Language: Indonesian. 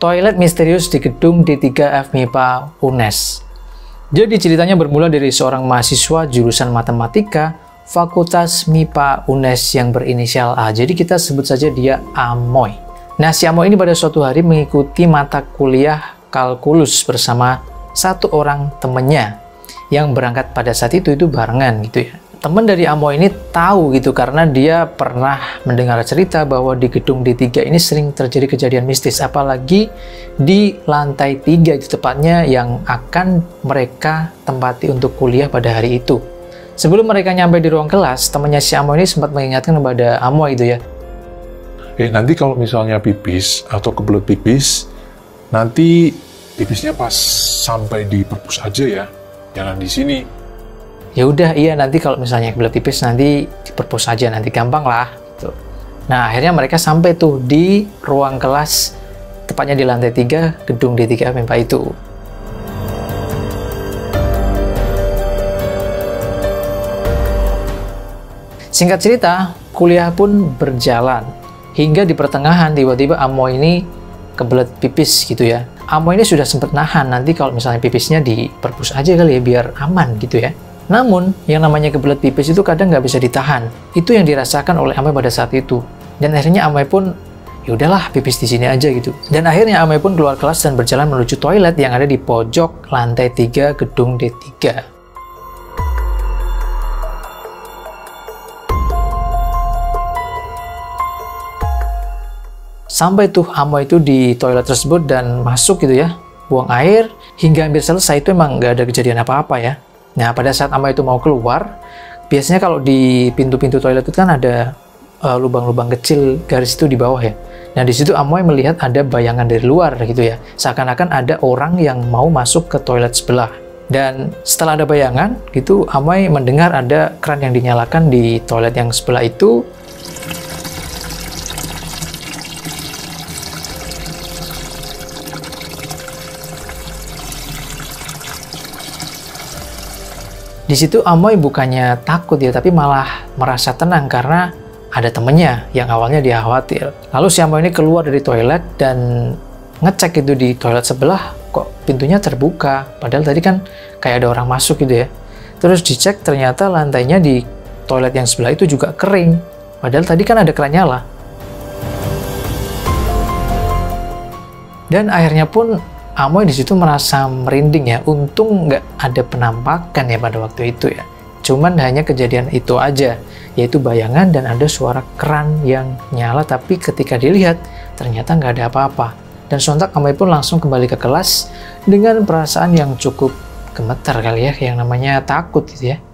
toilet misterius di gedung D3 FMIPA UNES. Jadi ceritanya bermula dari seorang mahasiswa jurusan matematika Fakultas MIPA UNES yang berinisial A. Jadi kita sebut saja dia Amoy. Nah, si Amoy ini pada suatu hari mengikuti mata kuliah kalkulus bersama satu orang temannya yang berangkat pada saat itu itu barengan gitu ya teman dari Amo ini tahu gitu karena dia pernah mendengar cerita bahwa di gedung D3 ini sering terjadi kejadian mistis apalagi di lantai 3 itu tepatnya yang akan mereka tempati untuk kuliah pada hari itu. Sebelum mereka nyampe di ruang kelas, temannya si Amo ini sempat mengingatkan kepada Amo itu ya. Eh nanti kalau misalnya pipis atau kebelet pipis, nanti pipisnya pas sampai di perpus aja ya, jangan di sini ya udah iya nanti kalau misalnya kebelet tipis nanti diperpus aja nanti gampang lah gitu. Nah akhirnya mereka sampai tuh di ruang kelas tepatnya di lantai 3 gedung D3 MIPA itu. Singkat cerita, kuliah pun berjalan. Hingga di pertengahan tiba-tiba Amo ini kebelet pipis gitu ya. Amo ini sudah sempat nahan nanti kalau misalnya pipisnya di perpus aja kali ya biar aman gitu ya. Namun, yang namanya kebelet pipis itu kadang nggak bisa ditahan. Itu yang dirasakan oleh Amai pada saat itu. Dan akhirnya Amai pun, ya udahlah pipis di sini aja gitu. Dan akhirnya Amai pun keluar kelas dan berjalan menuju toilet yang ada di pojok lantai 3 gedung D3. Sampai tuh Amai itu di toilet tersebut dan masuk gitu ya, buang air, hingga hampir selesai itu emang nggak ada kejadian apa-apa ya Nah, pada saat Ama itu mau keluar, biasanya kalau di pintu-pintu toilet itu kan ada eh, lubang-lubang kecil garis itu di bawah ya. Nah, di situ Amoy melihat ada bayangan dari luar gitu ya. Seakan-akan ada orang yang mau masuk ke toilet sebelah. Dan setelah ada bayangan, gitu Amoy mendengar ada keran yang dinyalakan di toilet yang sebelah itu Di situ Amoy bukannya takut ya, tapi malah merasa tenang karena ada temennya yang awalnya dia khawatir. Lalu si Amoy ini keluar dari toilet dan ngecek itu di toilet sebelah, kok pintunya terbuka. Padahal tadi kan kayak ada orang masuk gitu ya. Terus dicek ternyata lantainya di toilet yang sebelah itu juga kering. Padahal tadi kan ada keran nyala. Dan akhirnya pun Amoy di situ merasa merinding ya. Untung nggak ada penampakan ya pada waktu itu ya. Cuman hanya kejadian itu aja, yaitu bayangan dan ada suara keran yang nyala tapi ketika dilihat ternyata nggak ada apa-apa. Dan sontak Amoy pun langsung kembali ke kelas dengan perasaan yang cukup gemetar kali ya, yang namanya takut gitu ya.